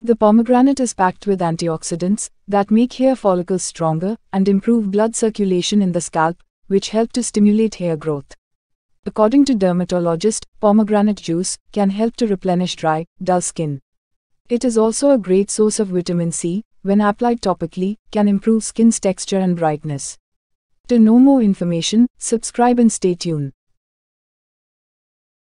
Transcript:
The pomegranate is packed with antioxidants that make hair follicles stronger and improve blood circulation in the scalp, which help to stimulate hair growth. According to dermatologist, pomegranate juice can help to replenish dry, dull skin. It is also a great source of vitamin C, when applied topically, can improve skin's texture and brightness. To know more information, subscribe and stay tuned.